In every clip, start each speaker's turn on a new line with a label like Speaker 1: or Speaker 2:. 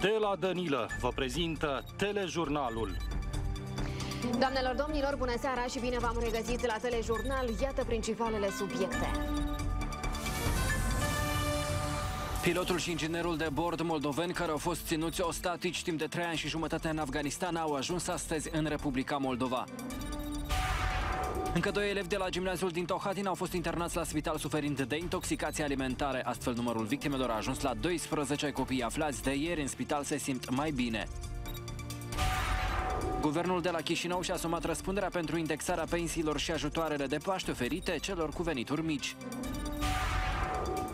Speaker 1: Stella Dănilă vă prezintă telejurnalul.
Speaker 2: Doamnelor, domnilor, bună seara și bine v-am regăsit la telejurnal. Iată principalele subiecte.
Speaker 3: Pilotul și inginerul de bord moldoveni care au fost ținuți ostatici timp de trei ani și jumătate în Afganistan au ajuns astăzi în Republica Moldova. Încă doi elevi de la gimnaziul din Tohatin au fost internați la spital suferind de intoxicație alimentare. Astfel, numărul victimelor a ajuns la 12 copii aflați de ieri în spital se simt mai bine. Guvernul de la Chișinău și-a asumat răspunderea pentru indexarea pensiilor și ajutoarele de Paște oferite celor cu venituri mici.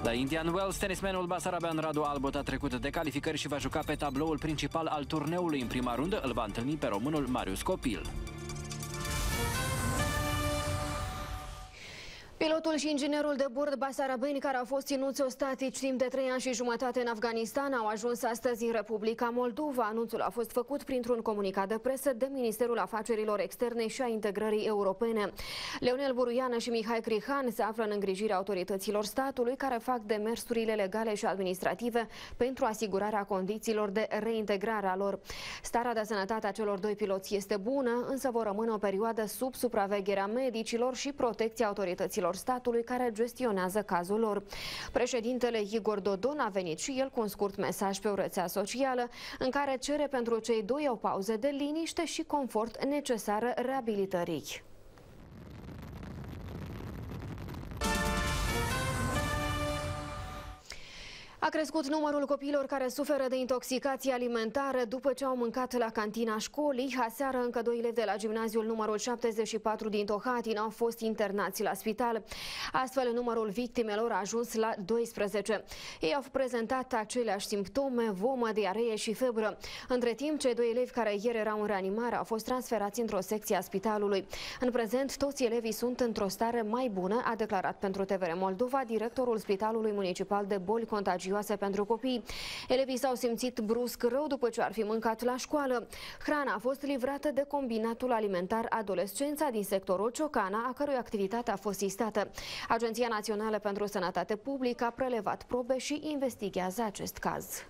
Speaker 3: La Indian Wells, tenismenul basarabean Radu Albot a trecut de calificări și va juca pe tabloul principal al turneului. În prima rundă îl va întâlni pe românul Marius Copil.
Speaker 2: Pilotul și inginerul de bord basarabeni care au fost ținuți ostatici timp de trei ani și jumătate în Afganistan au ajuns astăzi în Republica Moldova. Anunțul a fost făcut printr-un comunicat de presă de Ministerul Afacerilor Externe și a Integrării Europene. Leonel Buruiană și Mihai Crihan se află în îngrijirea autorităților statului care fac demersurile legale și administrative pentru asigurarea condițiilor de reintegrare a lor. Starea de sănătate a celor doi piloți este bună, însă vor rămâne o perioadă sub supravegherea medicilor și protecția autorităților instituțiilor statului care gestionează cazul lor. Președintele Igor Dodon a venit și el cu un scurt mesaj pe o rețea socială în care cere pentru cei doi o pauză de liniște și confort necesară reabilitării. A crescut numărul copiilor care suferă de intoxicație alimentară după ce au mâncat la cantina școlii. Aseară încă doi elevi de la gimnaziul numărul 74 din Tohatin au fost internați la spital. Astfel, numărul victimelor a ajuns la 12. Ei au prezentat aceleași simptome, vomă, diaree și febră. Între timp, cei doi elevi care ieri erau în reanimare au fost transferați într-o secție a spitalului. În prezent, toți elevii sunt într-o stare mai bună, a declarat pentru TVR Moldova directorul Spitalului Municipal de Boli Contagioase serioase pentru copii. Elevii s-au simțit brusc rău după ce ar fi mâncat la școală. Hrana a fost livrată de combinatul alimentar Adolescența din sectorul Ciocana, a cărui activitate a fost sistată. Agenția Națională pentru Sănătate Publică a prelevat probe și investigează acest caz.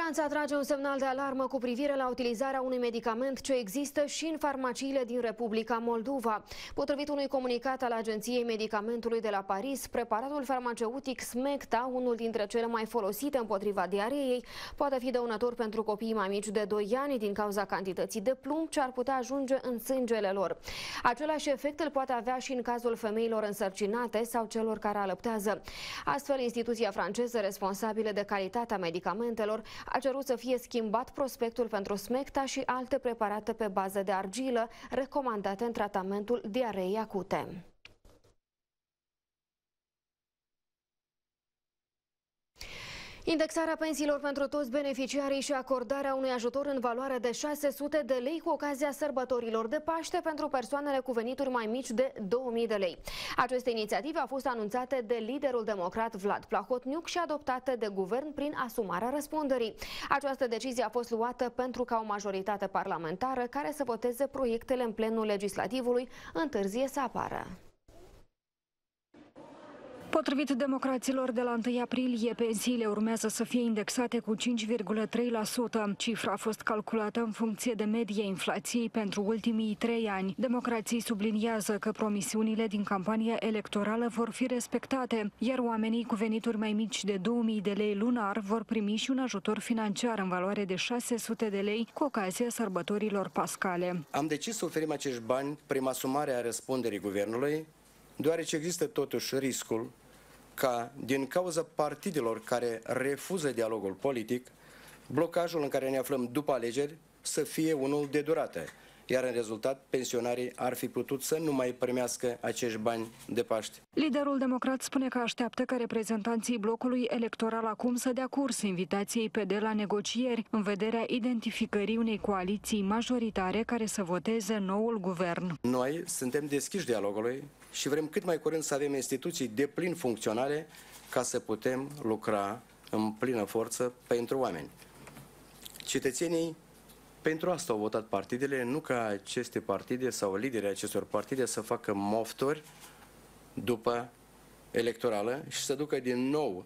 Speaker 2: Franța trage un semnal de alarmă cu privire la utilizarea unui medicament ce există și în farmaciile din Republica Moldova. Potrivit unui comunicat al Agenției Medicamentului de la Paris, preparatul farmaceutic Smecta, unul dintre cele mai folosite împotriva diareei, poate fi dăunător pentru copiii mai mici de 2 ani din cauza cantității de plumb ce ar putea ajunge în sângele lor. Același efect îl poate avea și în cazul femeilor însărcinate sau celor care alăptează. Astfel, instituția franceză responsabilă de calitatea medicamentelor a cerut să fie schimbat prospectul pentru smecta și alte preparate pe bază de argilă recomandate în tratamentul diareei acute. Indexarea pensiilor pentru toți beneficiarii și acordarea unui ajutor în valoare de 600 de lei cu ocazia sărbătorilor de Paște pentru persoanele cu venituri mai mici de 2000 de lei. Aceste inițiative au fost anunțate de liderul democrat Vlad Plahotniuc și adoptate de guvern prin asumarea răspunderii. Această decizie a fost luată pentru ca o majoritate parlamentară care să voteze proiectele în plenul legislativului întârzie să apară.
Speaker 4: Potrivit democraților, de la 1 aprilie, pensiile urmează să fie indexate cu 5,3%. Cifra a fost calculată în funcție de medie inflației pentru ultimii trei ani. Democrații subliniază că promisiunile din campania electorală vor fi respectate, iar oamenii cu venituri mai mici de 2000 de lei lunar vor primi și un ajutor financiar în valoare de 600 de lei cu ocazia sărbătorilor pascale.
Speaker 5: Am decis să oferim acești bani prin asumarea răspunderii guvernului, deoarece există totuși riscul ca, din cauza partidelor care refuză dialogul politic, blocajul în care ne aflăm după alegeri să fie unul de durată, iar în rezultat pensionarii ar fi putut să nu mai primească acești bani de Paște.
Speaker 4: Liderul democrat spune că așteaptă ca reprezentanții blocului electoral acum să dea curs invitației PD la negocieri în vederea identificării unei coaliții majoritare care să voteze noul guvern.
Speaker 5: Noi suntem deschiși dialogului și vrem cât mai curând să avem instituții de plin funcționale ca să putem lucra în plină forță pentru oameni. Cetățenii pentru asta au votat partidele, nu ca aceste partide sau liderii acestor partide să facă mofturi după electorală și să ducă din nou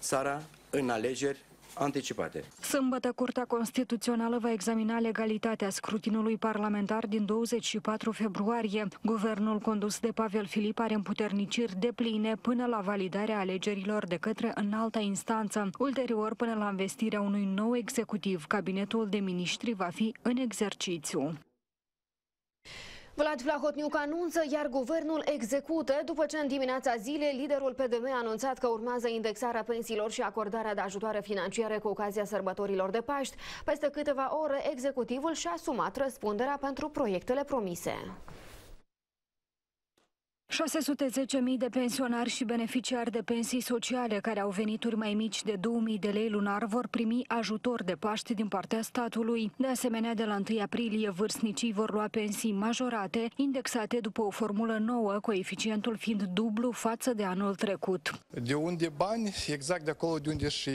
Speaker 5: țara în alegeri anticipate.
Speaker 6: Sâmbătă, Curtea Constituțională va examina legalitatea scrutinului parlamentar din 24 februarie. Guvernul condus de Pavel Filip are împuterniciri de pline până la validarea alegerilor de către înalta instanță. Ulterior, până la investirea unui nou executiv, cabinetul de miniștri va fi în exercițiu.
Speaker 2: Vlad Vlahotniuc anunță, iar guvernul execută, după ce în dimineața zilei liderul PDM a anunțat că urmează indexarea pensiilor și acordarea de ajutoare financiare cu ocazia sărbătorilor de Paști. Peste câteva ore, executivul și-a asumat răspunderea pentru proiectele promise.
Speaker 6: 610.000 de pensionari și beneficiari de pensii sociale care au venituri mai mici de 2.000 de lei lunar vor primi ajutor de Paști din partea statului. De asemenea, de la 1 aprilie, vârstnicii vor lua pensii majorate, indexate după o formulă nouă, coeficientul fiind dublu față de anul trecut.
Speaker 7: De unde bani? Exact de acolo de unde și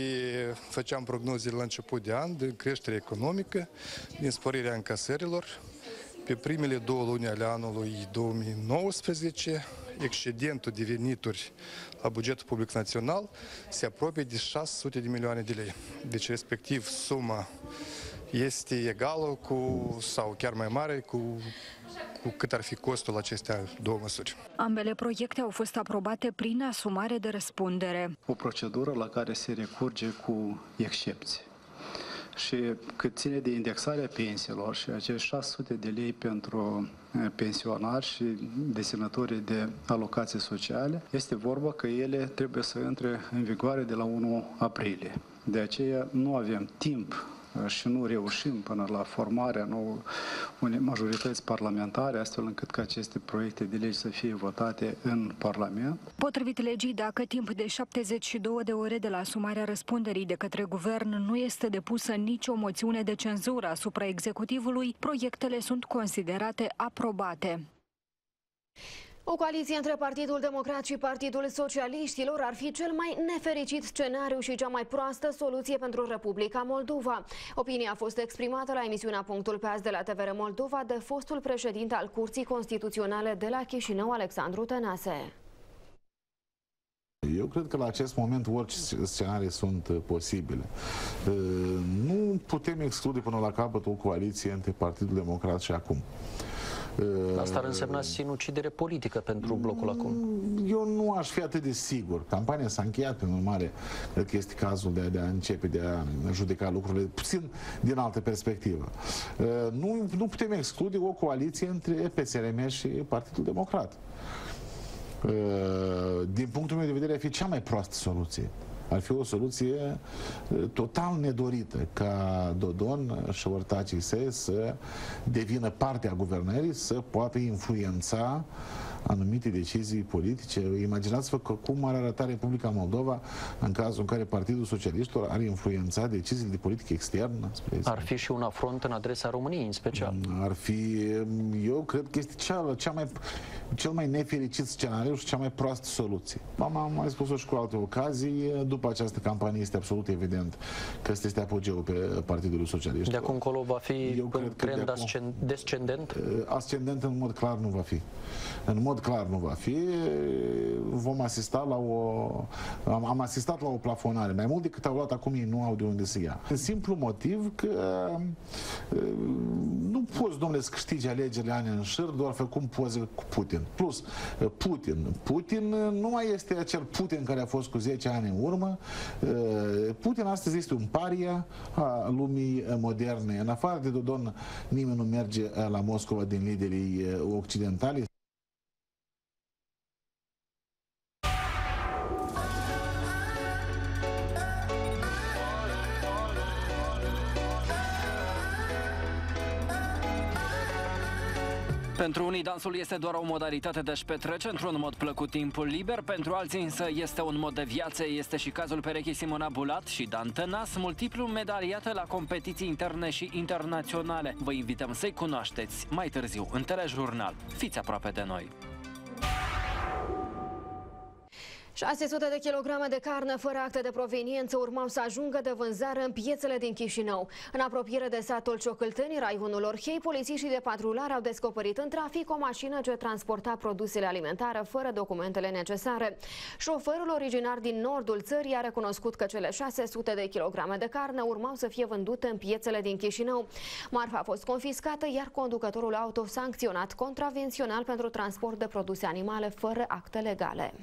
Speaker 7: făceam prognozele la început de an, de creștere economică, din sporirea încasărilor, pe primele două luni ale anului 2019, excedentul de venituri la bugetul public național se apropie de 600 de milioane de lei. Deci, respectiv, suma este egală cu, sau chiar mai mare cu cu cât ar fi costul acestea două măsuri.
Speaker 6: Ambele proiecte au fost aprobate prin asumare de răspundere.
Speaker 8: O procedură la care se recurge cu excepție și cât ține de indexarea pensiilor și acești 600 de lei pentru eh, pensionari și deținătorii de alocații sociale, este vorba că ele trebuie să intre în vigoare de la 1 aprilie. De aceea nu avem timp și nu reușim până la formarea nou, unei majorități parlamentare, astfel încât ca aceste proiecte de legi să fie votate în Parlament.
Speaker 6: Potrivit legii, dacă timp de 72 de ore de la asumarea răspunderii de către guvern nu este depusă nicio moțiune de cenzură asupra executivului, proiectele sunt considerate aprobate.
Speaker 2: O coaliție între Partidul Democrat și Partidul Socialiștilor ar fi cel mai nefericit scenariu și cea mai proastă soluție pentru Republica Moldova. Opinia a fost exprimată la emisiunea Punctul pe azi de la TVR Moldova de fostul președinte al Curții Constituționale de la Chișinău, Alexandru Tănase.
Speaker 9: Eu cred că la acest moment orice scenarii sunt uh, posibile. Uh, nu putem exclude până la capăt o coaliție între Partidul Democrat și acum.
Speaker 10: Asta ar însemna sinucidere politică pentru blocul acum.
Speaker 9: Eu nu aș fi atât de sigur. Campania s-a încheiat, prin urmare, cred că este cazul de a, de a începe, de a judeca lucrurile puțin din altă perspectivă. Nu, nu putem exclude o coaliție între PSRM și Partidul Democrat. Din punctul meu de vedere, ar fi cea mai proastă soluție. Ar fi o soluție total nedorită ca Dodon și ortacii săi să devină parte a guvernării, să poată influența anumite decizii politice. Imaginați-vă că cum ar arăta Republica Moldova în cazul în care Partidul Socialiștilor ar influența deciziile de politică externă.
Speaker 10: Ar fi și un afront în adresa României, în special.
Speaker 9: Ar fi, eu cred că este cea, cea mai, cel mai nefericit scenariu și cea mai proastă soluție. Am mai spus-o și cu alte ocazii. După această campanie este absolut evident că este, este apogeul pe Partidul Socialist.
Speaker 10: De acum încolo va fi eu în trend descendent?
Speaker 9: Ascendent în mod clar nu va fi. În mod clar nu va fi. Vom asista la o... Am, am asistat la o plafonare. Mai mult decât au luat acum, ei nu au de unde să ia. În simplu motiv că uh, nu poți, domnule, să câștigi alegerile ani în șir doar făcând poze cu Putin. Plus, uh, Putin. Putin nu mai este acel Putin care a fost cu 10 ani în urmă. Uh, Putin astăzi este un paria a lumii moderne. În afară de Dodon, nimeni nu merge la Moscova din liderii occidentali.
Speaker 3: Pentru unii dansul este doar o modalitate de a-și petrece într-un mod plăcut timpul liber, pentru alții însă este un mod de viață, este și cazul perechii Simona Bulat și Dan Tănas, multiplu medaliate la competiții interne și internaționale. Vă invităm să-i cunoașteți mai târziu în telejurnal. Fiți aproape de noi!
Speaker 2: 600 de kilograme de carne fără acte de proveniență urmau să ajungă de vânzare în piețele din Chișinău. În apropiere de satul Ciocâlteni, raionul Orhei, polițiștii de patrulare au descoperit în trafic o mașină ce transporta produsele alimentare fără documentele necesare. Șoferul originar din nordul țării a recunoscut că cele 600 de kilograme de carne urmau să fie vândute în piețele din Chișinău. Marfa a fost confiscată, iar conducătorul auto sancționat contravențional pentru transport de produse animale fără acte legale.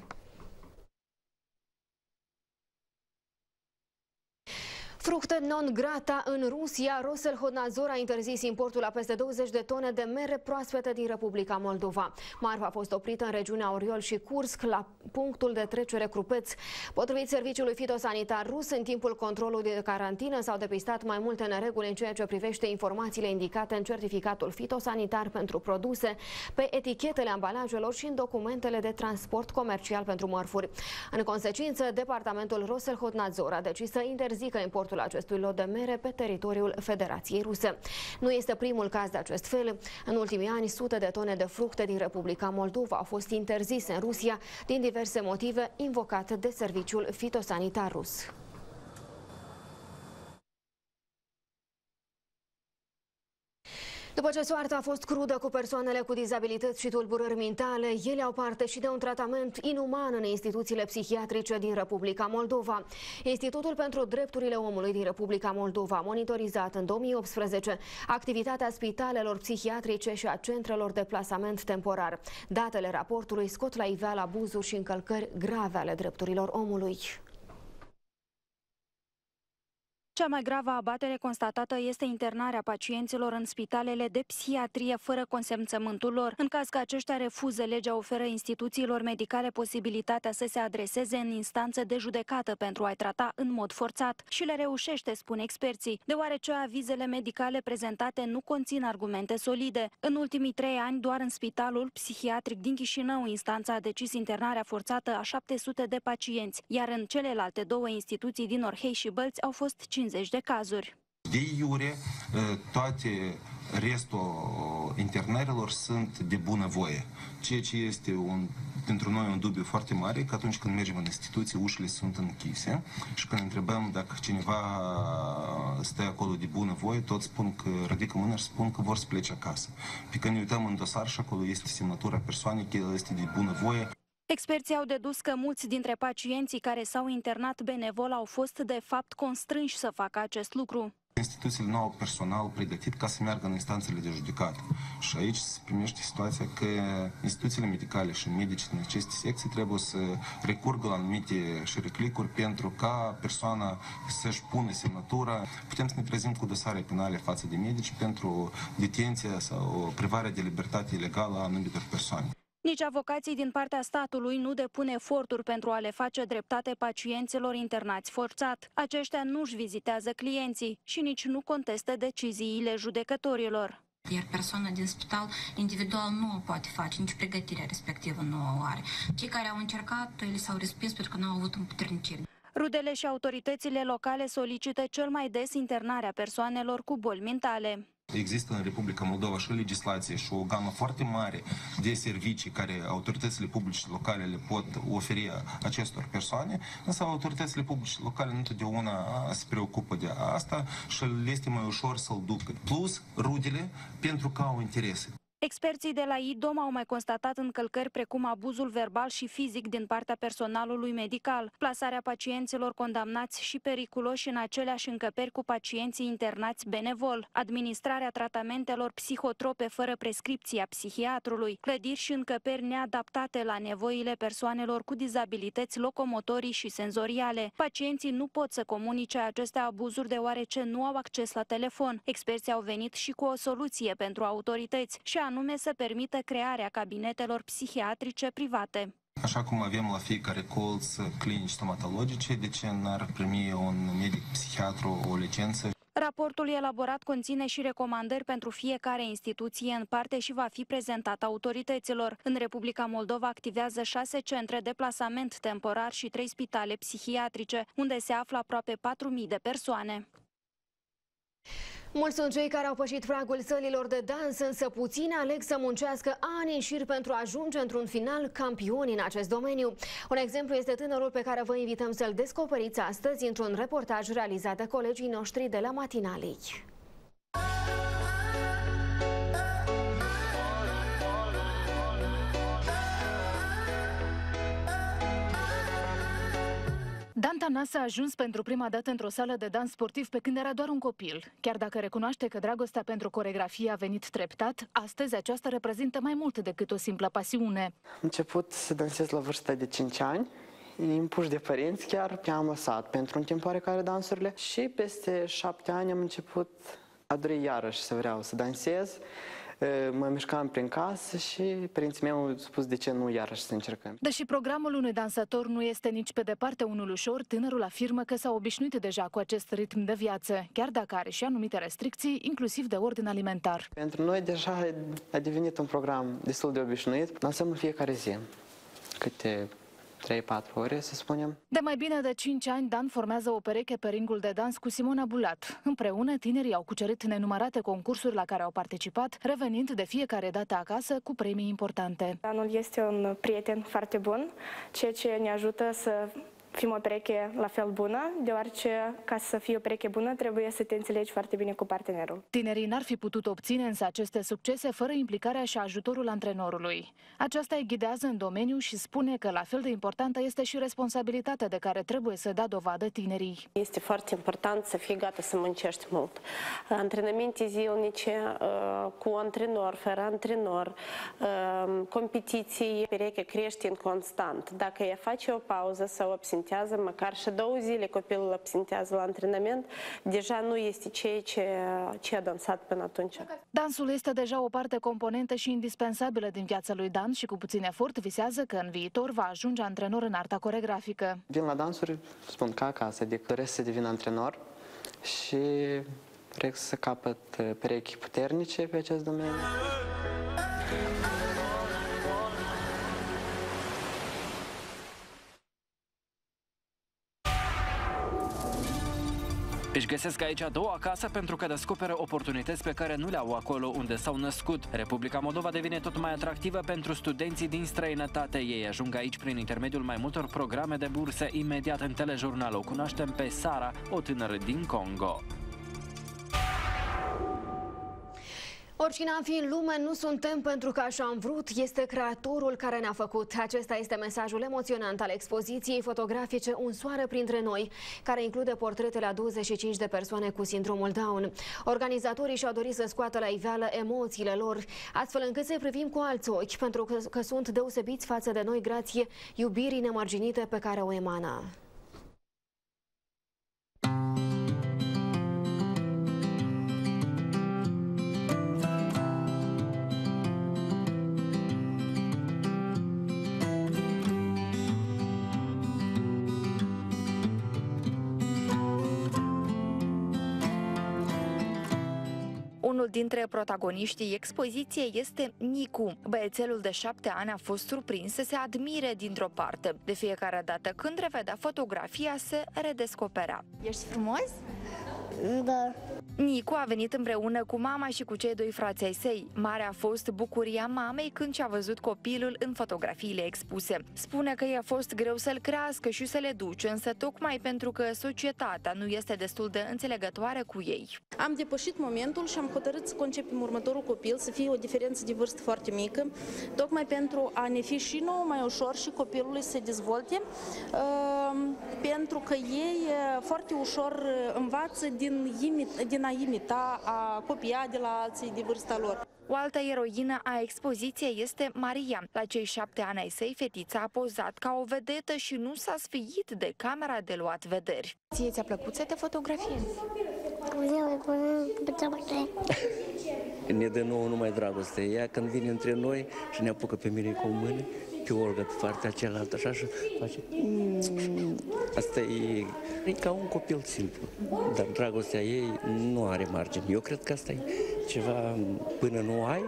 Speaker 2: Fructe non grata în Rusia, Rosel Hodnazor a interzis importul la peste 20 de tone de mere proaspete din Republica Moldova. Marfa a fost oprită în regiunea Oriol și Kursk, la punctul de trecere Crupeț. Potrivit serviciului fitosanitar rus, în timpul controlului de carantină s-au depistat mai multe nereguli în ceea ce privește informațiile indicate în certificatul fitosanitar pentru produse, pe etichetele ambalajelor și în documentele de transport comercial pentru mărfuri. În consecință, departamentul Rosel Hodnazor a decis să interzică importul importul acestui lot de mere pe teritoriul Federației Ruse. Nu este primul caz de acest fel. În ultimii ani, sute de tone de fructe din Republica Moldova au fost interzise în Rusia din diverse motive invocate de serviciul fitosanitar rus. După ce soarta a fost crudă cu persoanele cu dizabilități și tulburări mentale, ele au parte și de un tratament inuman în instituțiile psihiatrice din Republica Moldova. Institutul pentru Drepturile Omului din Republica Moldova a monitorizat în 2018 activitatea spitalelor psihiatrice și a centrelor de plasament temporar. Datele raportului scot la iveală abuzuri și încălcări grave ale drepturilor omului.
Speaker 4: Cea mai gravă abatere constatată este internarea pacienților în spitalele de psihiatrie fără consemțământul lor. În caz că aceștia refuză, legea oferă instituțiilor medicale posibilitatea să se adreseze în instanță de judecată pentru a-i trata în mod forțat și le reușește, spun experții, deoarece avizele medicale prezentate nu conțin argumente solide. În ultimii trei ani, doar în spitalul psihiatric din Chișinău, instanța a decis internarea forțată a 700 de pacienți, iar în celelalte două instituții din Orhei și Bălți au fost 5 50 de cazuri.
Speaker 11: De iure, toate restul internărilor sunt de bună voie, ceea ce este un, pentru noi un dubiu foarte mare, că atunci când mergem în instituții, ușile sunt închise și când întrebăm dacă cineva stă acolo de bună voie, toți spun că ridică mâna și spun că vor să plece acasă. Pe când ne uităm în dosar și acolo este semnătura persoanei, că el este de bună voie.
Speaker 4: Experții au dedus că mulți dintre pacienții care s-au internat benevol au fost de fapt constrânși să facă acest lucru.
Speaker 11: Instituțiile nu au personal pregătit ca să meargă în instanțele de judecată. Și aici se primește situația că instituțiile medicale și medici în aceste secții trebuie să recurgă la anumite șericlicuri pentru ca persoana să-și pună semnătura. Putem să ne trezim cu dosare penale față de medici pentru detenția sau privarea de libertate ilegală a anumitor persoane.
Speaker 4: Nici avocații din partea statului nu depun eforturi pentru a le face dreptate pacienților internați forțat. Aceștia nu-și vizitează clienții și nici nu contestă deciziile judecătorilor.
Speaker 12: Iar persoana din spital individual nu o poate face, nici pregătirea respectivă nu o are. Cei care au încercat, ele s-au respins pentru că nu au avut împuternicire.
Speaker 4: Rudele și autoritățile locale solicită cel mai des internarea persoanelor cu boli mentale.
Speaker 11: Există în Republica Moldova și legislație și o gamă foarte mare de servicii care autoritățile publice locale le pot oferi acestor persoane, însă autoritățile publice locale nu întotdeauna se preocupă de asta și le este mai ușor să-l ducă. Plus, rudele, pentru că au interese.
Speaker 4: Experții de la IDOM au mai constatat încălcări precum abuzul verbal și fizic din partea personalului medical, plasarea pacienților condamnați și periculoși în aceleași încăperi cu pacienții internați benevol, administrarea tratamentelor psihotrope fără prescripția psihiatrului, clădiri și încăperi neadaptate la nevoile persoanelor cu dizabilități locomotorii și senzoriale. Pacienții nu pot să comunice aceste abuzuri deoarece nu au acces la telefon. Experții au venit și cu o soluție pentru autorități și anume să permită crearea cabinetelor psihiatrice private.
Speaker 11: Așa cum avem la fiecare colț clinici stomatologice, de ce n-ar primi un medic psihiatru o licență?
Speaker 4: Raportul elaborat conține și recomandări pentru fiecare instituție în parte și va fi prezentat autorităților. În Republica Moldova activează șase centre de plasament temporar și trei spitale psihiatrice, unde se află aproape 4.000 de persoane.
Speaker 2: Mulți sunt cei care au pășit pragul sălilor de dans, însă puțini aleg să muncească ani în șir pentru a ajunge într-un final campioni în acest domeniu. Un exemplu este tânărul pe care vă invităm să-l descoperiți astăzi într-un reportaj realizat de colegii noștri de la Matinalii.
Speaker 13: Dan Tanas a ajuns pentru prima dată într-o sală de dans sportiv pe când era doar un copil. Chiar dacă recunoaște că dragostea pentru coregrafie a venit treptat, astăzi aceasta reprezintă mai mult decât o simplă pasiune.
Speaker 14: Am început să dansez la vârsta de 5 ani, impuși de părinți chiar, am lăsat pentru un timp oarecare dansurile și peste șapte ani am început a dori iarăși să vreau să dansez mă mișcam prin casă și părinții mei au spus de ce nu iarăși să încercăm.
Speaker 13: Deși programul unui dansator nu este nici pe departe unul ușor, tânărul afirmă că s-a obișnuit deja cu acest ritm de viață, chiar dacă are și anumite restricții, inclusiv de ordin alimentar.
Speaker 14: Pentru noi deja a devenit un program destul de obișnuit. Dansăm în fiecare zi câte 3-4 ore, să spunem.
Speaker 13: De mai bine de 5 ani, Dan formează o pereche pe ringul de dans cu Simona Bulat. Împreună, tinerii au cucerit nenumărate concursuri la care au participat, revenind de fiecare dată acasă cu premii importante.
Speaker 15: Danul este un prieten foarte bun, ceea ce ne ajută să fim o pereche la fel bună, deoarece ca să fii o pereche bună trebuie să te înțelegi foarte bine cu partenerul.
Speaker 13: Tinerii n-ar fi putut obține însă aceste succese fără implicarea și ajutorul antrenorului. Aceasta îi ghidează în domeniu și spune că la fel de importantă este și responsabilitatea de care trebuie să dea dovadă tinerii.
Speaker 16: Este foarte important să fii gata să muncești mult. Antrenamente zilnice uh, cu antrenor, fără antrenor, uh, competiții, pereche crește în constant. Dacă ea face o pauză sau absent absentează, măcar și două zile copilul absentează la antrenament, deja nu este ceea ce, ce a dansat până atunci.
Speaker 13: Dansul este deja o parte componentă și indispensabilă din viața lui Dan și cu puțin efort visează că în viitor va ajunge antrenor în arta coregrafică.
Speaker 14: Vin la dansuri, spun ca acasă, adică doresc să devin antrenor și vreau să capăt perechi puternice pe acest domeniu.
Speaker 3: Își găsesc aici a doua casă pentru că descoperă oportunități pe care nu le au acolo unde s-au născut. Republica Moldova devine tot mai atractivă pentru studenții din străinătate. Ei ajung aici prin intermediul mai multor programe de bursă imediat în telejurnal. O cunoaștem pe Sara, o tânără din Congo.
Speaker 2: Oricine am fi în lume, nu suntem pentru că așa am vrut, este creatorul care ne-a făcut. Acesta este mesajul emoționant al expoziției fotografice Un soare printre noi, care include portretele a 25 de persoane cu sindromul Down. Organizatorii și-au dorit să scoată la iveală emoțiile lor, astfel încât să privim cu alți ochi, pentru că, că sunt deosebiți față de noi grație iubirii nemărginite pe care o emană.
Speaker 17: Dintre protagoniștii expoziției este Nicu. Băiețelul de șapte ani a fost surprins să se admire dintr-o parte. De fiecare dată când revedea fotografia, se redescoperea.
Speaker 18: Ești frumos?
Speaker 17: Da. Nicu a venit împreună cu mama și cu cei doi frați ai săi. Mare a fost bucuria mamei când și-a văzut copilul în fotografiile expuse. Spune că i-a fost greu să-l crească și să le duce, însă tocmai pentru că societatea nu este destul de înțelegătoare cu ei.
Speaker 18: Am depășit momentul și am hotărât să concepem următorul copil, să fie o diferență de vârstă foarte mică, tocmai pentru a ne fi și nou mai ușor și copilului să se dezvolte, uh, pentru că ei uh, foarte ușor uh, învață din, din a imita, a copia de la alții de vârsta lor.
Speaker 17: O altă eroină a expoziției este Maria. La cei șapte ani ai săi, fetița a pozat ca o vedetă și nu s-a sfiit de camera de luat vederi.
Speaker 18: Ție ți-a plăcut să te fotografiezi?
Speaker 19: Ne dă nouă numai dragoste. Ea când vine între noi și ne apucă pe mine cu o mână, pe Olga pe partea cealaltă, așa și face... Mm. Asta e, e ca un copil simplu, dar dragostea ei nu are margini. Eu cred că asta e ceva, până nu ai,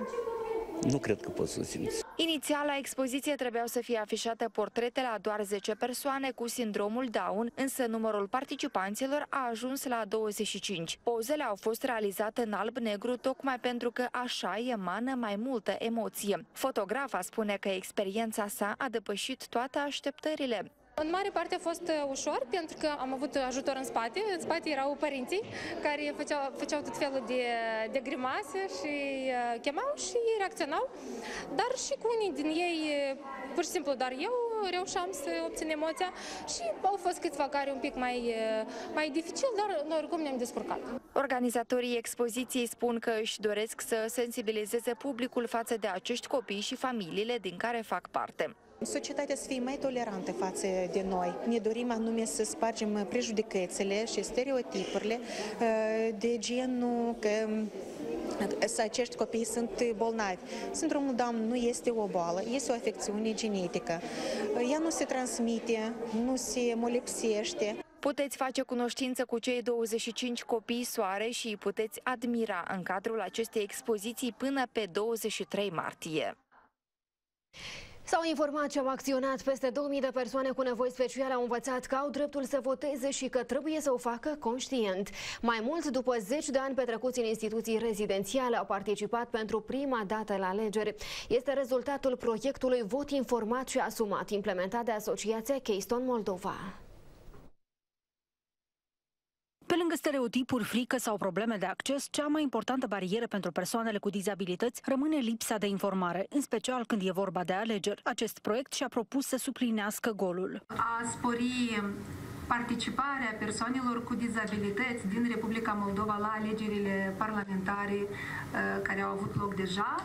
Speaker 19: nu cred că poți să simți.
Speaker 17: Inițial, la expoziție trebuiau să fie afișate portrete la doar 10 persoane cu sindromul Down, însă numărul participanților a ajuns la 25. Pozele au fost realizate în alb-negru tocmai pentru că așa emană mai multă emoție. Fotografa spune că experiența sa a depășit toate așteptările.
Speaker 20: În mare parte a fost uh, ușor pentru că am avut ajutor în spate. În spate erau părinții care făceau, făceau tot felul de, de grimase și uh, chemau și ei reacționau. Dar și cu unii din ei, uh, pur și simplu doar eu, reușeam să obțin emoția și au fost câțiva care un pic mai, uh, mai dificil, dar noi oricum ne-am descurcat.
Speaker 17: Organizatorii expoziției spun că își doresc să sensibilizeze publicul față de acești copii și familiile din care fac parte.
Speaker 21: Societatea să fie mai tolerantă față de noi. Ne dorim anume să spargem prejudecățile și stereotipurile uh, de genul că să acești copii sunt bolnavi. Sindromul Down nu este o boală, este o afecțiune genetică. Ea nu se transmite, nu se molipsește.
Speaker 17: Puteți face cunoștință cu cei 25 copii soare și îi puteți admira în cadrul acestei expoziții până pe 23 martie.
Speaker 2: S-au informat și au acționat peste 2000 de persoane cu nevoi speciale au învățat că au dreptul să voteze și că trebuie să o facă conștient. Mai mult, după 10 de ani petrecuți în instituții rezidențiale, au participat pentru prima dată la alegeri. Este rezultatul proiectului Vot Informat și Asumat, implementat de Asociația Keystone Moldova.
Speaker 22: Pe lângă stereotipuri, frică sau probleme de acces, cea mai importantă barieră pentru persoanele cu dizabilități rămâne lipsa de informare, în special când e vorba de alegeri. Acest proiect și-a propus să suplinească golul.
Speaker 23: A spori participarea persoanelor cu dizabilități din Republica Moldova la alegerile parlamentare uh, care au avut loc deja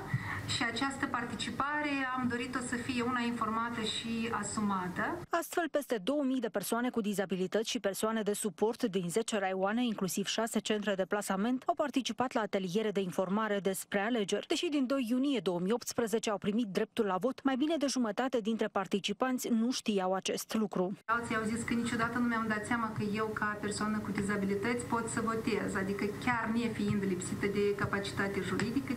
Speaker 23: și această participare am dorit-o să fie una informată și asumată.
Speaker 22: Astfel, peste 2000 de persoane cu dizabilități și persoane de suport din 10 raioane, inclusiv 6 centre de plasament, au participat la ateliere de informare despre alegeri. Deși din 2 iunie 2018 au primit dreptul la vot, mai bine de jumătate dintre participanți nu știau acest lucru.
Speaker 23: Alții au zis că niciodată nu mi-am dat seama că eu, ca persoană cu dizabilități, pot să votez, adică chiar nefiind lipsită de capacitate juridică.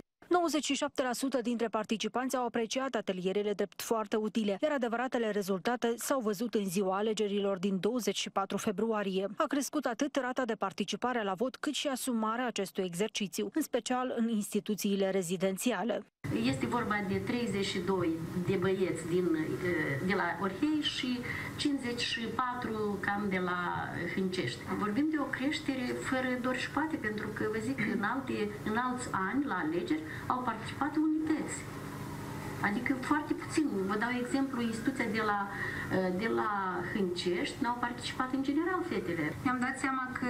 Speaker 22: 97% dintre participanți au apreciat atelierele drept foarte utile, iar adevăratele rezultate s-au văzut în ziua alegerilor din 24 februarie. A crescut atât rata de participare la vot, cât și asumarea acestui exercițiu, în special în instituțiile rezidențiale.
Speaker 24: Este vorba de 32 de băieți din, de la Orhei și 54 cam de la Fincești. Vorbim de o creștere fără dor și poate, pentru că vă zic, în, alte, în alți ani, la alegeri, au participat unități. Adică foarte puțin. Vă dau exemplu, instituția de la, de la Hâncești n-au participat în general fetele.
Speaker 23: Mi-am dat seama că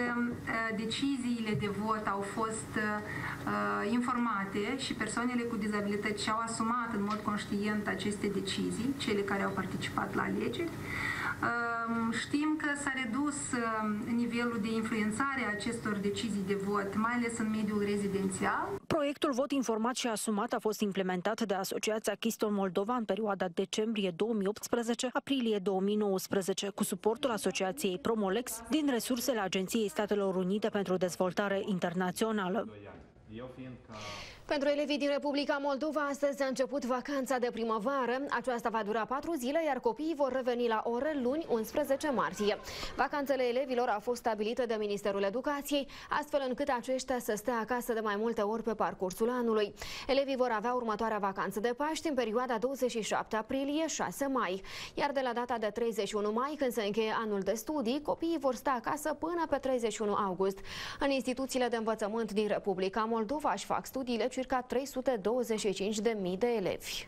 Speaker 23: deciziile de vot au fost uh, informate și persoanele cu dizabilități și-au asumat în mod conștient aceste decizii, cele care au participat la alegeri. Știm că s-a redus nivelul de influențare a acestor decizii de vot, mai ales în mediul rezidențial.
Speaker 22: Proiectul Vot Informat și Asumat a fost implementat de Asociația Chiston Moldova în perioada decembrie 2018-aprilie 2019, cu suportul Asociației Promolex din resursele Agenției Statelor Unite pentru Dezvoltare Internațională.
Speaker 2: Pentru elevii din Republica Moldova, astăzi a început vacanța de primăvară. Aceasta va dura patru zile, iar copiii vor reveni la ore luni 11 martie. Vacanțele elevilor au fost stabilite de Ministerul Educației, astfel încât aceștia să stea acasă de mai multe ori pe parcursul anului. Elevii vor avea următoarea vacanță de Paști în perioada 27 aprilie-6 mai, iar de la data de 31 mai, când se încheie anul de studii, copiii vor sta acasă până pe 31 august. În instituțiile de învățământ din Republica Moldova își fac studiile circa 325.000 de elevi.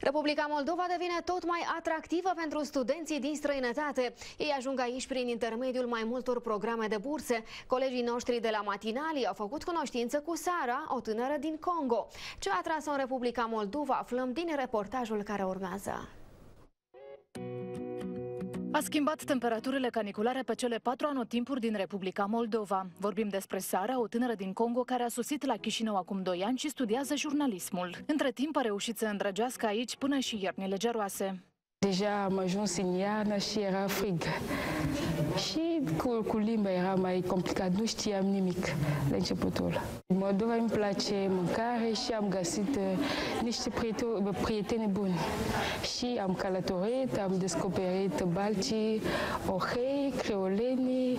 Speaker 2: Republica Moldova devine tot mai atractivă pentru studenții din străinătate. Ei ajung aici prin intermediul mai multor programe de burse. Colegii noștri de la Matinali au făcut cunoștință cu Sara, o tânără din Congo. Ce a tras în Republica Moldova aflăm din reportajul care urmează.
Speaker 13: A schimbat temperaturile caniculare pe cele patru anotimpuri din Republica Moldova. Vorbim despre Sara, o tânără din Congo care a sosit la Chișinău acum 2 ani și studiază jurnalismul. Între timp a reușit să îndrăgească aici până și iernile geroase.
Speaker 25: Deja am ajuns în iarnă și era frig. Și cu, cu limba era mai complicat, nu știam nimic la începutul. În Moldova îmi place mâncare și am găsit uh, niște prieteni, prieteni buni. Și am călătorit, am descoperit Balcii, Ohei, Creolenii,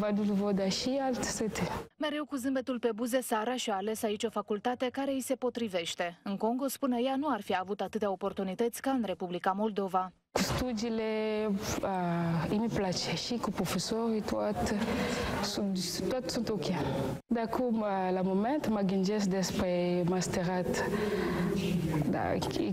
Speaker 25: Vadul Voda și alte sute.
Speaker 13: Mereu cu zâmbetul pe buze, Sara și-a ales aici o facultate care îi se potrivește. În Congo, spune ea, nu ar fi avut atâtea oportunități ca în Republica Moldova.
Speaker 25: Cu studiile uh, îmi place și cu profesorii, tot, sunt, tot sunt ok. Dar acum, la moment, mă gândesc despre masterat. Da,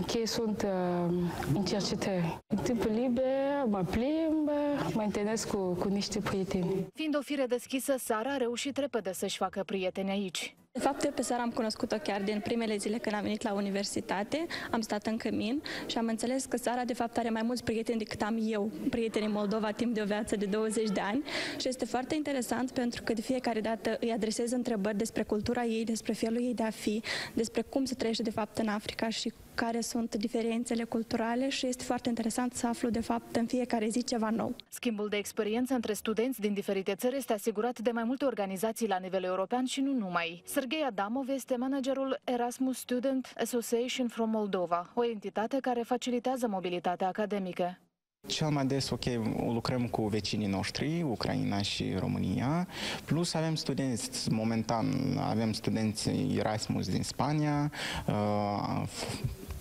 Speaker 25: că sunt uh, în cercetări. În timpul liber, mă plimb, mă întâlnesc cu, cu niște prieteni.
Speaker 13: Fiind o fire deschisă, Sara a reușit repede să-și facă prieteni aici.
Speaker 26: De fapt, eu pe Sara am cunoscut-o chiar din primele zile când am venit la universitate, am stat în cămin și am înțeles că Sara de fapt are mai mulți prieteni decât am eu, prieteni în Moldova timp de o viață de 20 de ani și este foarte interesant pentru că de fiecare dată îi adresez întrebări despre cultura ei, despre felul ei de a fi, despre cum se trăiește de fapt în Africa și care sunt diferențele culturale și este foarte interesant să aflu de fapt în fiecare zi ceva nou.
Speaker 13: Schimbul de experiență între studenți din diferite țări este asigurat de mai multe organizații la nivel european și nu numai. Sergei Adamov este managerul Erasmus Student Association from Moldova, o entitate care facilitează mobilitatea academică.
Speaker 27: Cel mai des, ok, lucrăm cu vecinii noștri, Ucraina și România, plus avem studenți, momentan avem studenți Erasmus din Spania, uh,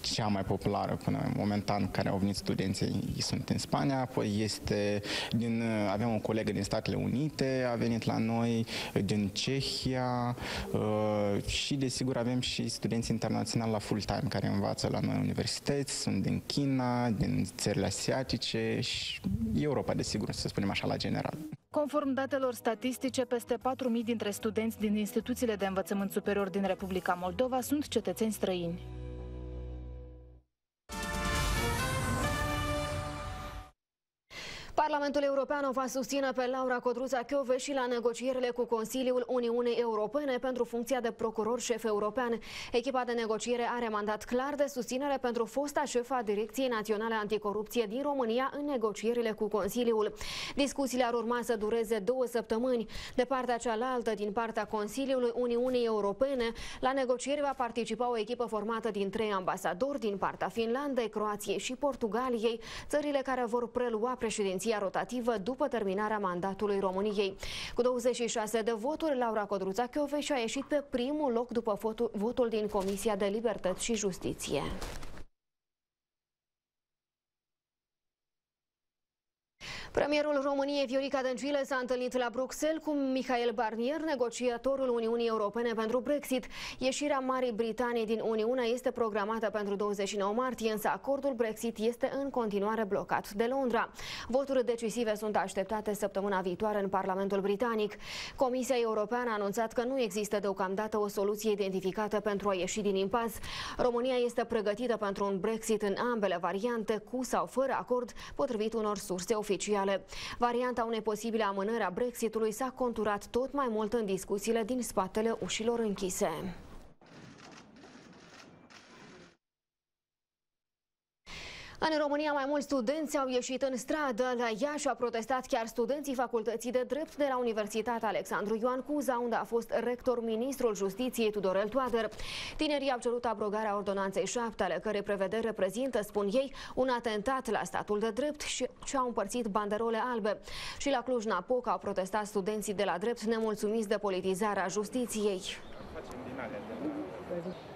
Speaker 27: cea mai populară până momentan care au venit studenții sunt în Spania, apoi este din, avem o colegă din Statele Unite, a venit la noi, din Cehia uh, și desigur avem și studenți internaționali la full-time care învață la noi universități, sunt din China, din țările asiatice și Europa, desigur, să spunem așa la general.
Speaker 13: Conform datelor statistice, peste 4.000 dintre studenți din instituțiile de învățământ superior din Republica Moldova sunt cetățeni străini.
Speaker 2: Parlamentul European o va susține pe Laura Codruța Chiove și la negocierile cu Consiliul Uniunii Europene pentru funcția de procuror șef european. Echipa de negociere are mandat clar de susținere pentru fosta șefa Direcției Naționale Anticorupție din România în negocierile cu Consiliul. Discuțiile ar urma să dureze două săptămâni. De partea cealaltă, din partea Consiliului Uniunii Europene, la negocieri va participa o echipă formată din trei ambasadori din partea Finlandei, Croației și Portugaliei, țările care vor prelua președinția președinția rotativă după terminarea mandatului României. Cu 26 de voturi, Laura Codruța Chioveș a ieșit pe primul loc după votul din Comisia de Libertăți și Justiție. Premierul României Viorica Dăncilă s-a întâlnit la Bruxelles cu Michael Barnier, negociatorul Uniunii Europene pentru Brexit. Ieșirea Marii Britanii din Uniune este programată pentru 29 martie, însă acordul Brexit este în continuare blocat de Londra. Voturi decisive sunt așteptate săptămâna viitoare în Parlamentul Britanic. Comisia Europeană a anunțat că nu există deocamdată o soluție identificată pentru a ieși din impas. România este pregătită pentru un Brexit în ambele variante, cu sau fără acord, potrivit unor surse oficiale mondiale. Varianta unei posibile amânări a Brexitului s-a conturat tot mai mult în discuțiile din spatele ușilor închise. În România mai mulți studenți au ieșit în stradă. La Iași au protestat chiar studenții Facultății de Drept de la Universitatea Alexandru Ioan Cuza, unde a fost rector ministrul Justiției Tudorel Toader. Tinerii au cerut abrogarea ordonanței 7, ale cărei prevedere reprezintă, spun ei, un atentat la statul de drept și au împărțit banderole albe. Și la Cluj-Napoca au protestat studenții de la drept nemulțumiți de politizarea justiției. Cozi interminabile la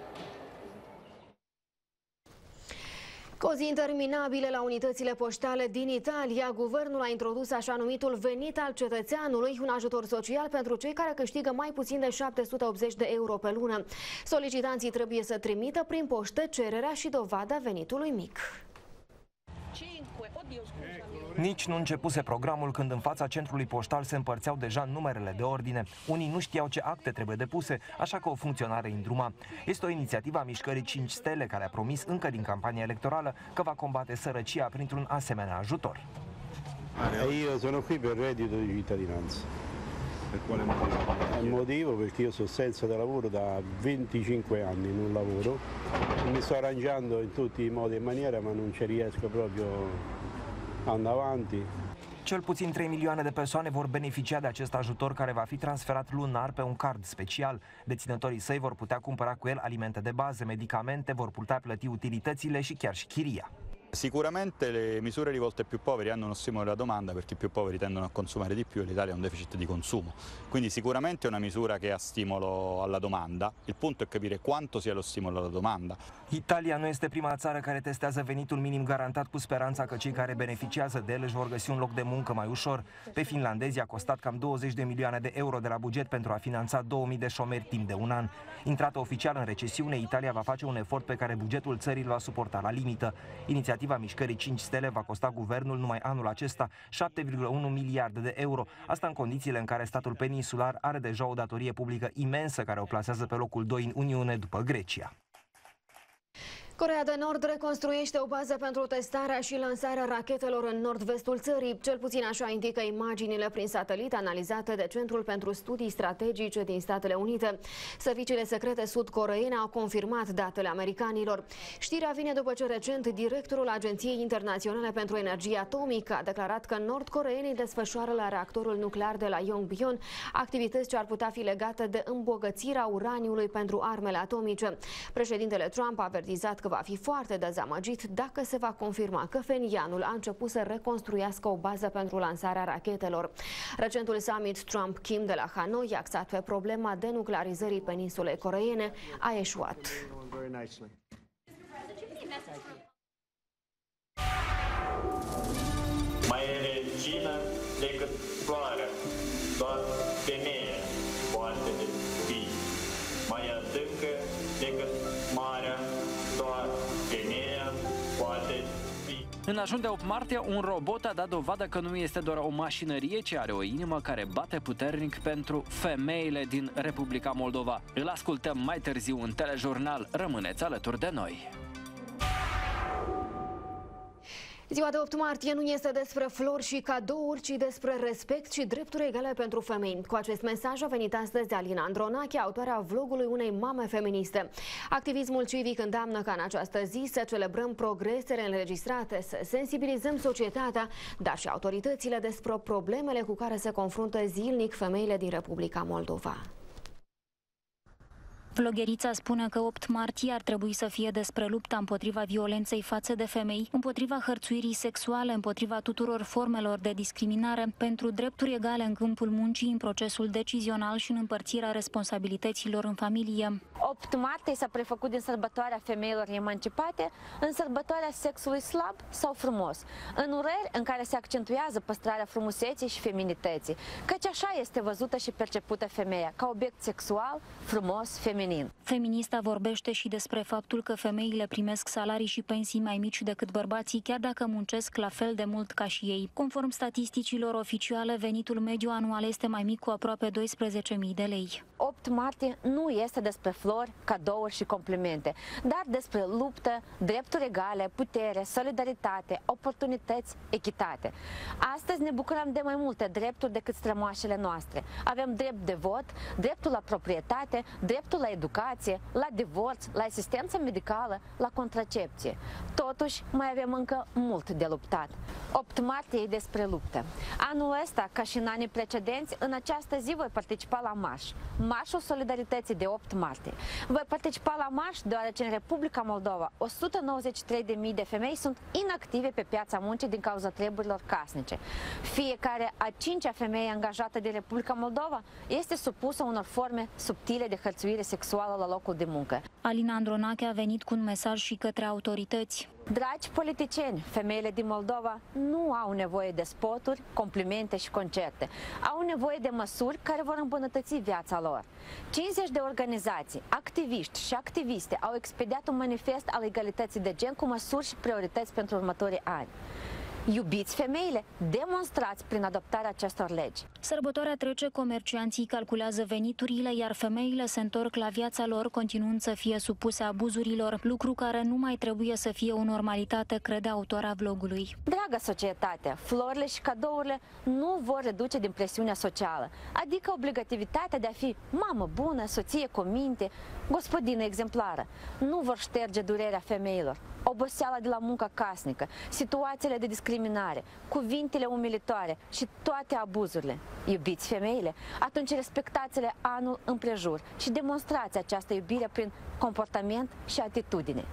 Speaker 2: unitățile poștale din Italia, guvernul a introdus așa numitul venit al cetățeanului, un ajutor social pentru cei care câștigă mai puțin de 780 de euro pe lună. Solicitanții trebuie să trimită prin poștă cererea și dovada venitului mic. 5.
Speaker 28: Oddio, scusa. Nici nu începuse programul când în fața centrului poștal se împărțeau deja numerele de ordine. Unii nu știau ce acte trebuie depuse, așa că o funcționare îndruma. Este o inițiativă a mișcării 5 stele care a promis încă din campania electorală că va combate sărăcia printr-un asemenea ajutor.
Speaker 29: Io sono qui per reddito di cittadinanza. Per quale motivo? Il motivo perché io sono senza da lavoro da 25 anni, non lavoro. Mi sto arrangiando in tutti i modi e maniera ma non ci riesco proprio andando avanti.
Speaker 28: Cel puțin 3 milioane de persoane vor beneficia de acest ajutor care va fi transferat lunar pe un card special. Deținătorii săi vor putea cumpăra cu el alimente de bază, medicamente, vor putea plăti utilitățile și chiar și chiria.
Speaker 30: Sicuramente le misure rivolte ai più poveri hanno uno stimolo della domanda perché i più poveri tendono a consumare di più e l'Italia ha un deficit di consumo. Quindi sicuramente è una misura che ha stimolo alla domanda. Il punto è capire quanto sia lo stimolo alla domanda.
Speaker 28: Italia nu este prima țară care testează venitul minim garantat cu speranța că cei care beneficiază de el își vor găsi un loc de muncă mai ușor. Pe finlandezi a costat cam 20 de milioane de euro de la buget pentru a finanța 2000 de șomeri timp de un an. Intrată oficial în recesiune, Italia va face un efort pe care bugetul țării îl va suporta la limită. Inițiativa Mișcării 5 Stele va costa guvernul numai anul acesta 7,1 miliarde de euro. Asta în condițiile în care statul peninsular are deja o datorie publică imensă care o plasează pe locul 2 în Uniune după Grecia.
Speaker 2: Corea de Nord reconstruiește o bază pentru testarea și lansarea rachetelor în nord-vestul țării. Cel puțin așa indică imaginile prin satelit analizate de Centrul pentru Studii Strategice din Statele Unite. Serviciile secrete sud-coreene au confirmat datele americanilor. Știrea vine după ce recent directorul Agenției Internaționale pentru Energie Atomică a declarat că nord-coreenii desfășoară la reactorul nuclear de la Yongbyon activități ce ar putea fi legate de îmbogățirea uraniului pentru armele atomice. Președintele Trump a avertizat că va fi foarte dezamăgit dacă se va confirma că Fenianul a început să reconstruiască o bază pentru lansarea rachetelor. Recentul summit Trump-Kim de la Hanoi, axat pe problema denuclearizării peninsulei coreene, a eșuat.
Speaker 31: Mai regină decât floarea, doar femeia poate de fi. Mai adâncă decât
Speaker 3: În ajun de 8 martie, un robot a dat dovadă că nu este doar o mașinărie, ci are o inimă care bate puternic pentru femeile din Republica Moldova. Îl ascultăm mai târziu în telejurnal. Rămâneți alături de noi!
Speaker 2: Ziua de 8 martie nu este despre flori și cadouri, ci despre respect și drepturi egale pentru femei. Cu acest mesaj a venit astăzi Alina Andronache, autoarea vlogului unei mame feministe. Activismul civic îndeamnă ca în această zi să celebrăm progresele înregistrate, să sensibilizăm societatea, dar și autoritățile despre problemele cu care se confruntă zilnic femeile din Republica Moldova.
Speaker 32: Vlogherița spune că 8 martie ar trebui să fie despre lupta împotriva violenței față de femei, împotriva hărțuirii sexuale, împotriva tuturor formelor de discriminare, pentru drepturi egale în câmpul muncii, în procesul decizional și în împărțirea responsabilităților în familie.
Speaker 33: 8 martie s-a prefăcut din sărbătoarea femeilor emancipate în sărbătoarea sexului slab sau frumos, în urări în care se accentuează păstrarea frumuseții și feminității, căci așa este văzută și percepută femeia, ca obiect sexual, frumos, feminin feminin.
Speaker 32: Feminista vorbește și despre faptul că femeile primesc salarii și pensii mai mici decât bărbații, chiar dacă muncesc la fel de mult ca și ei. Conform statisticilor oficiale, venitul mediu anual este mai mic cu aproape 12.000 de lei.
Speaker 33: 8 martie nu este despre flori, cadouri și complimente, dar despre luptă, drepturi egale, putere, solidaritate, oportunități, echitate. Astăzi ne bucurăm de mai multe drepturi decât strămoașele noastre. Avem drept de vot, dreptul la proprietate, dreptul la educație, la divorț, la asistență medicală, la contracepție. Totuși, mai avem încă mult de luptat. 8 martie e despre luptă. Anul ăsta, ca și în anii precedenți, în această zi voi participa la marș. Marșul Solidarității de 8 martie. Voi participa la marș deoarece în Republica Moldova 193.000 de femei sunt inactive pe piața muncii din cauza treburilor casnice. Fiecare a cincea femeie angajată de Republica Moldova este supusă unor forme subtile de hărțuire sexuală la locul de muncă.
Speaker 32: Alina Andronache a venit cu un mesaj și către autorități.
Speaker 33: Dragi politicieni, femeile din Moldova nu au nevoie de spoturi, complimente și concerte. Au nevoie de măsuri care vor îmbunătăți viața lor. 50 de organizații, activiști și activiste au expediat un manifest al egalității de gen cu măsuri și priorități pentru următorii ani. Iubiți femeile, demonstrați prin adoptarea acestor legi.
Speaker 32: Sărbătoarea trece, comercianții calculează veniturile, iar femeile se întorc la viața lor, continuând să fie supuse abuzurilor, lucru care nu mai trebuie să fie o normalitate, crede autora vlogului.
Speaker 33: Dragă societate, florile și cadourile nu vor reduce din presiunea socială, adică obligativitatea de a fi mamă bună, soție cu minte, gospodină exemplară. Nu vor șterge durerea femeilor. Oboseala de la munca casnică, situațiile de discriminare, cuvintele umilitoare și toate abuzurile. Iubiți femeile? Atunci respectați-le anul împrejur și demonstrați această iubire prin comportament și atitudine.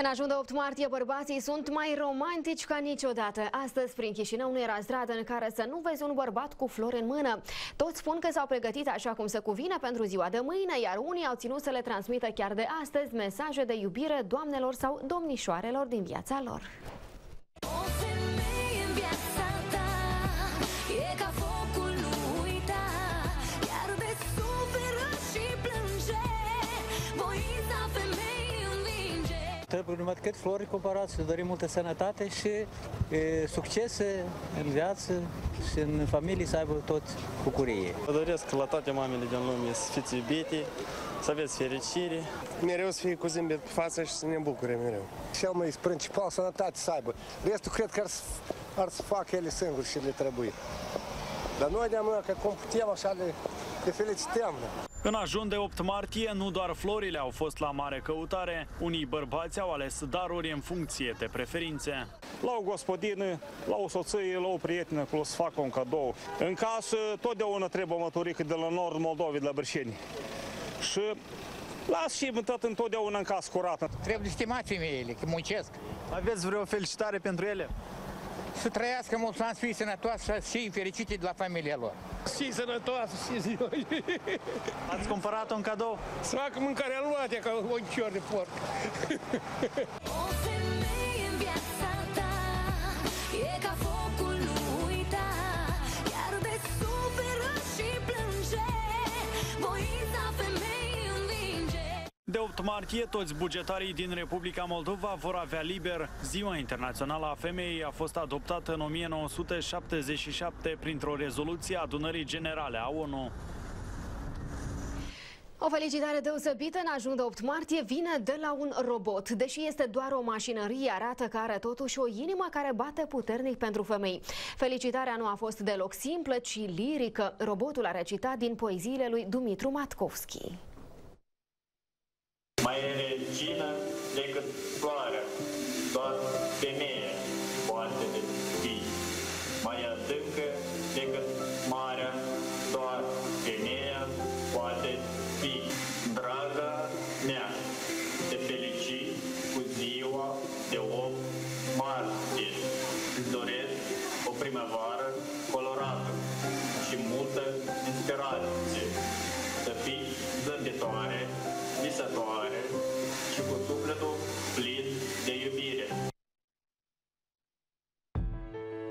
Speaker 2: În ajun de 8 martie, bărbații sunt mai romantici ca niciodată. Astăzi, prin Chișinău, nu era stradă în care să nu vezi un bărbat cu flori în mână. Toți spun că s-au pregătit așa cum se cuvine pentru ziua de mâine, iar unii au ținut să le transmită chiar de astăzi mesaje de iubire doamnelor sau domnișoarelor din viața lor.
Speaker 34: Trebuie numai cât flori comparați, să dorim multă sănătate și e, succese în viață și în familie să aibă tot bucurie.
Speaker 35: Vă doresc la toate mamele din lume să fiți iubite, să aveți fericire.
Speaker 36: Mereu să fie cu zâmbet pe față și să ne bucure mereu.
Speaker 37: Cel mai principal sănătate să aibă. Restul cred că ar să, ar să facă ele singuri și le trebuie. Dar noi de că cum putem așa le, le felicităm.
Speaker 38: În ajun de 8 martie, nu doar florile au fost la mare căutare, unii bărbați au ales daruri în funcție de preferințe.
Speaker 39: La o gospodină, la o soție, la o prietenă, cu să facă un cadou. În casă, totdeauna trebuie o măturică de la nord Moldovei, de la Bărșeni. Și Las și tot întotdeauna în casă curată.
Speaker 40: Trebuie stimați femeile, că muncesc.
Speaker 38: Aveți vreo felicitare pentru ele?
Speaker 40: Să trăiască mulți ani, să fie sănătoasă și fericite de la familia lor.
Speaker 36: Și sănătoasă și ziua.
Speaker 38: Ați cumpărat un cadou?
Speaker 36: Să facă mâncarea luată ca un ochior de porc.
Speaker 38: 8 martie, toți bugetarii din Republica Moldova vor avea liber. Ziua Internațională a Femeii a fost adoptată în 1977 printr-o rezoluție a adunării generale a ONU.
Speaker 2: O felicitare deosebită în ajun de 8 martie vine de la un robot. Deși este doar o mașinărie, arată că are totuși o inimă care bate puternic pentru femei. Felicitarea nu a fost deloc simplă, ci lirică. Robotul a recitat din poeziile lui Dumitru Matkovski
Speaker 31: mai regină decât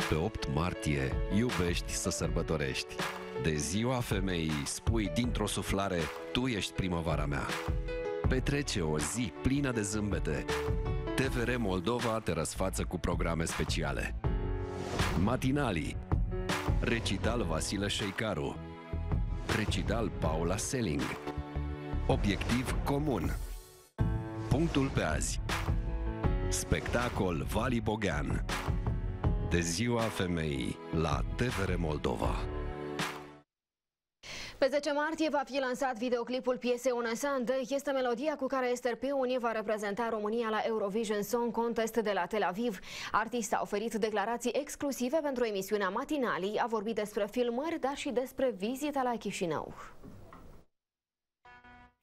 Speaker 41: Pe 8 martie, iubești să sărbătorești. De ziua femeii spui dintr-o suflare, tu ești primăvara mea. Petrece o zi plină de zâmbete. TVR Moldova te răsfață cu programe speciale. Matinalii Recital Vasile Șeicaru Recital Paula Selling Obiectiv comun Punctul pe azi Spectacol Vali Bogan De ziua femeii la TVR Moldova
Speaker 2: pe 10 martie va fi lansat videoclipul piesei Una Sand. Este melodia cu care Esther Peuni va reprezenta România la Eurovision Song Contest de la Tel Aviv. Artista a oferit declarații exclusive pentru emisiunea matinalii, a vorbit despre filmări, dar și despre vizita la Chișinău.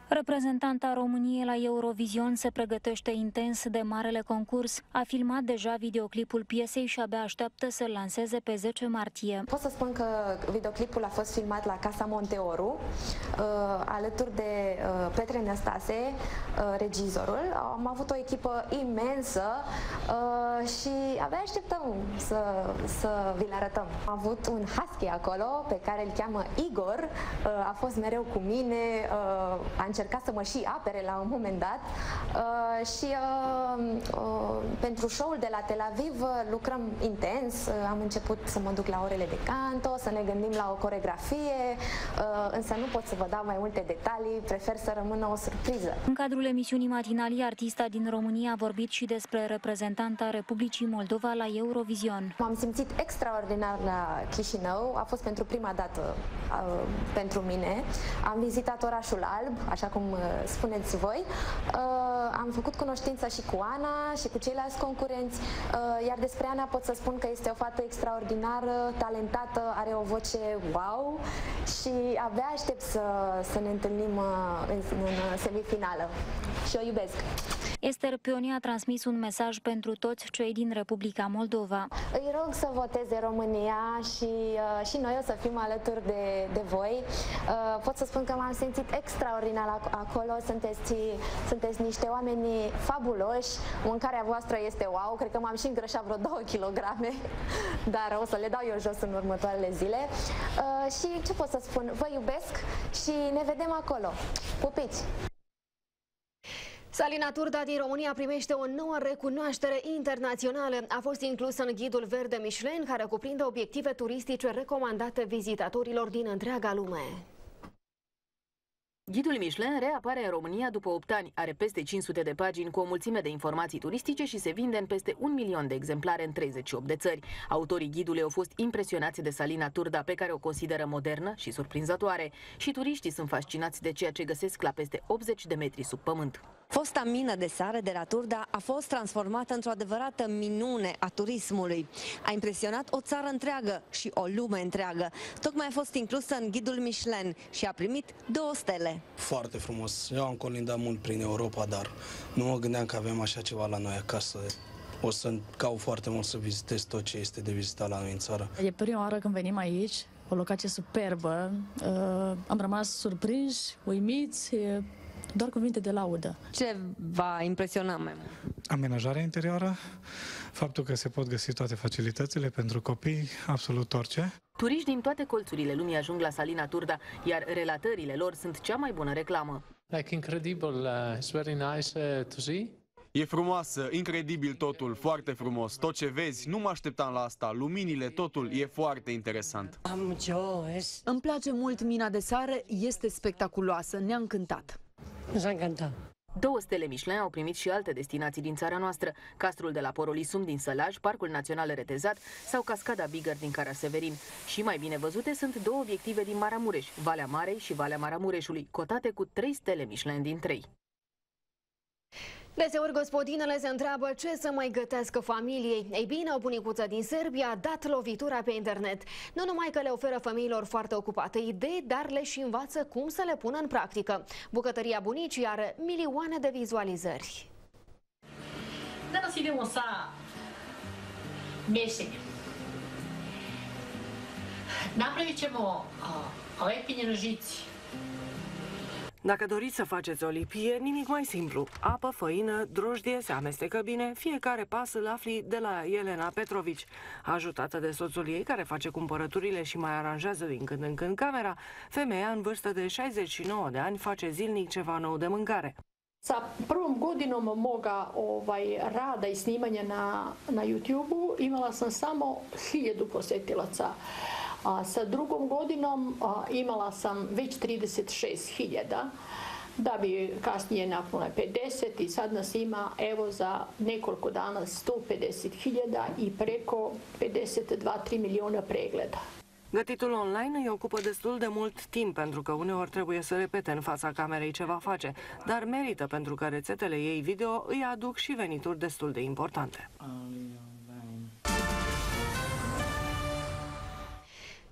Speaker 32: Reprezentanta României la Eurovision se pregătește intens de marele concurs. A filmat deja videoclipul piesei și abia așteaptă să-l lanseze pe 10 martie.
Speaker 42: Pot să spun că videoclipul a fost filmat la Casa Monteoru, uh, alături de uh, Petre Năstase, uh, regizorul. Am avut o echipă imensă și abia așteptăm să, să vi le arătăm. Am avut un husky acolo pe care îl cheamă Igor, a fost mereu cu mine, a încercat să mă și apere la un moment dat uh, și uh, uh, pentru show-ul de la Tel Aviv uh, lucrăm intens. Uh, am început să mă duc la orele de canto, să ne gândim la o coregrafie, uh, însă nu pot să vă dau mai multe detalii, prefer să rămână o surpriză.
Speaker 32: În cadrul emisiunii matinalii, artista din România a vorbit și despre reprezentanta Republicii Moldova la Eurovision.
Speaker 42: M-am simțit extraordinar la Chișinău, a fost pentru prima dată uh, pentru mine. Am vizitat orașul alb, așa așa cum uh, spuneți voi. Uh, am făcut cunoștință și cu Ana și cu ceilalți concurenți, uh, iar despre Ana pot să spun că este o fată extraordinară, talentată, are o voce wow și abia aștept să, să ne întâlnim în, în semifinală. Și o iubesc!
Speaker 32: Esther Pioni a transmis un mesaj pentru toți cei din Republica Moldova.
Speaker 42: Îi rog să voteze România și, uh, și noi o să fim alături de, de voi. Uh, pot să spun că m-am simțit extraordinar acolo, sunteți, sunteți niște oameni fabuloși, mâncarea voastră este wow, cred că m-am și îngrășat vreo 2 kg, dar o să le dau eu jos în următoarele zile. Uh, și ce pot să spun, vă iubesc și ne vedem acolo. Pupici!
Speaker 2: Salina Turda din România primește o nouă recunoaștere internațională. A fost inclusă în ghidul verde Michelin, care cuprinde obiective turistice recomandate vizitatorilor din întreaga lume.
Speaker 43: Ghidul Michelin reapare în România după 8 ani, are peste 500 de pagini cu o mulțime de informații turistice și se vinde în peste un milion de exemplare în 38 de țări. Autorii ghidului au fost impresionați de Salina Turda, pe care o consideră modernă și surprinzătoare. Și turiștii sunt fascinați de ceea ce găsesc la peste 80 de metri sub pământ.
Speaker 44: Fosta mină de sare de la Turda a fost transformată într-o adevărată minune a turismului. A impresionat o țară întreagă și o lume întreagă. Tocmai a fost inclusă în ghidul Michelin și a primit două stele.
Speaker 45: Foarte frumos. Eu am colindat mult prin Europa, dar nu mă gândeam că avem așa ceva la noi acasă. O să caut foarte mult să vizitez tot ce este de vizitat la noi în țară.
Speaker 46: E prima oară când venim aici, o locație superbă. Uh, am rămas surprinși, uimiți, doar cuvinte de laudă.
Speaker 44: Ce va impresiona mai mult?
Speaker 29: Amenajarea interioară, faptul că se pot găsi toate facilitățile pentru copii, absolut orice.
Speaker 43: Turiști din toate colțurile lumii ajung la Salina Turda, iar relatările lor sunt cea mai bună reclamă.
Speaker 47: Like incredible, uh, it's very nice uh, to see.
Speaker 48: E frumoasă, incredibil totul, foarte frumos. Tot ce vezi, nu mă așteptam la asta. Luminile, totul e foarte interesant.
Speaker 49: Am Îmi place mult mina de sare, este spectaculoasă, ne-a încântat.
Speaker 43: S-a încântat. Două stele Michelin au primit și alte destinații din țara noastră, castrul de la Porolisum din Sălaj, Parcul Național Retezat sau Cascada Bigger din Caraseverin. Și mai bine văzute sunt două obiective din Maramureș, Valea Marei și Valea Maramureșului, cotate cu trei stele Michelin din trei.
Speaker 2: Deseori gospodinele se întreabă ce să mai gătească familiei. Ei bine, o bunicuță din Serbia a dat lovitura pe internet. Nu numai că le oferă femeilor foarte ocupate idei, dar le și învață cum să le pună în practică. Bucătăria bunicii are milioane de vizualizări.
Speaker 50: Danas idemo sa mešenjem. Napravit ćemo lepinje na žici.
Speaker 25: Dacă doriți să faceți o lipie, nimic mai simplu. Apă, făină, drojdie, se amestecă bine, fiecare pas îl afli de la Elena Petrovici. Ajutată de soțul ei, care face cumpărăturile și mai aranjează din când în când camera, femeia în vârstă de 69 de ani face zilnic ceva nou de mâncare.
Speaker 50: Sa prvom godinom moga ovaj, rada i snimanja na, na YouTube-u imala sam samo hiljadu posetilaca. A sa drugom godinom a, imala sam već 36.000 da bi kasnije napunila 50 i sad nas ima evo za nekoliko dana 150.000 i preko 52-3 miliona pregleda.
Speaker 25: Gătitul online îi ocupă destul de mult timp pentru că uneori trebuie să repete în fața camerei ce va face, dar merită pentru că rețetele ei video îi aduc și venituri destul de importante.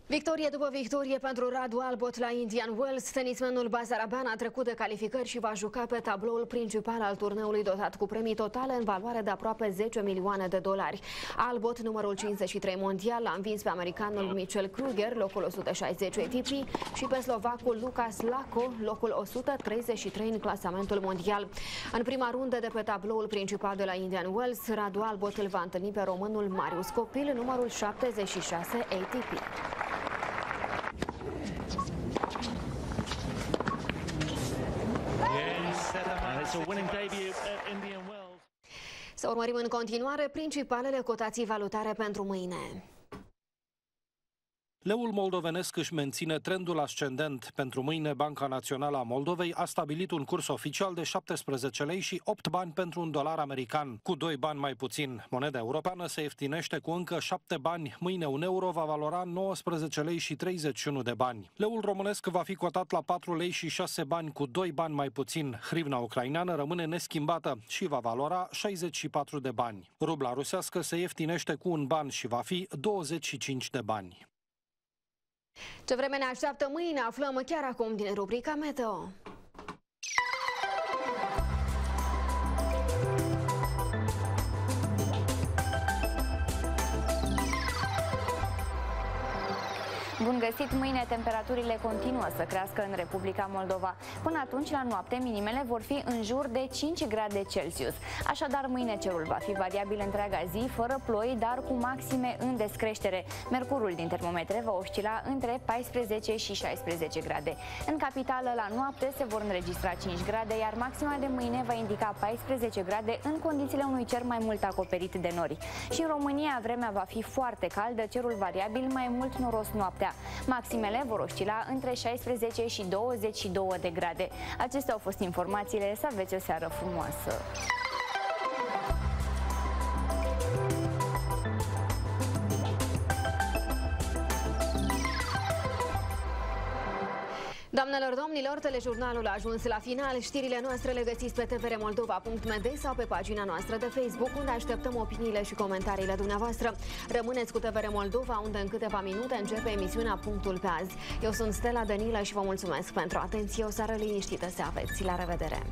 Speaker 2: Victorie după victorie pentru Radu Albot la Indian Wells, tenismenul Bazaraban a trecut de calificări și va juca pe tabloul principal al turneului dotat cu premii totale în valoare de aproape 10 milioane de dolari. Albot, numărul 53 mondial, a învins pe americanul Michel Kruger, locul 160 ATP, și pe slovacul Lucas Laco, locul 133 în clasamentul mondial. În prima rundă de pe tabloul principal de la Indian Wells, Radu Albot îl va întâlni pe românul Marius Copil, numărul 76 ATP. Să urmărim în continuare principalele cotații valutare pentru mâine.
Speaker 51: Leul moldovenesc își menține trendul ascendent. Pentru mâine, Banca Națională a Moldovei a stabilit un curs oficial de 17 lei și 8 bani pentru un dolar american, cu 2 bani mai puțin. Moneda europeană se ieftinește cu încă 7 bani. Mâine un euro va valora 19 lei și 31 de bani. Leul românesc va fi cotat la 4 lei și 6 bani cu 2 bani mai puțin. Hrivna ucraineană rămâne neschimbată și va valora 64 de bani. Rubla rusească se ieftinește cu un ban și va fi 25 de bani.
Speaker 2: Ce vreme ne așteaptă mâine aflăm chiar acum din rubrica Meteo.
Speaker 50: Bun găsit! Mâine temperaturile continuă să crească în Republica Moldova. Până atunci, la noapte, minimele vor fi în jur de 5 grade Celsius. Așadar, mâine cerul va fi variabil întreaga zi, fără ploi, dar cu maxime în descreștere. Mercurul din termometre va oscila între 14 și 16 grade. În capitală, la noapte, se vor înregistra 5 grade, iar maxima de mâine va indica 14 grade în condițiile unui cer mai mult acoperit de nori. Și în România, vremea va fi foarte caldă, cerul variabil, mai mult noros noaptea. Maximele vor oscila între 16 și 22 de grade. Acestea au fost informațiile. Să aveți o seară frumoasă!
Speaker 2: Doamnelor, domnilor, telejurnalul a ajuns la final. Știrile noastre le găsiți pe tvremoldova.md sau pe pagina noastră de Facebook, unde așteptăm opiniile și comentariile dumneavoastră. Rămâneți cu TVR Moldova, unde în câteva minute începe emisiunea Punctul pe azi. Eu sunt Stella Danilă și vă mulțumesc pentru atenție. O seară liniștită să aveți. La revedere!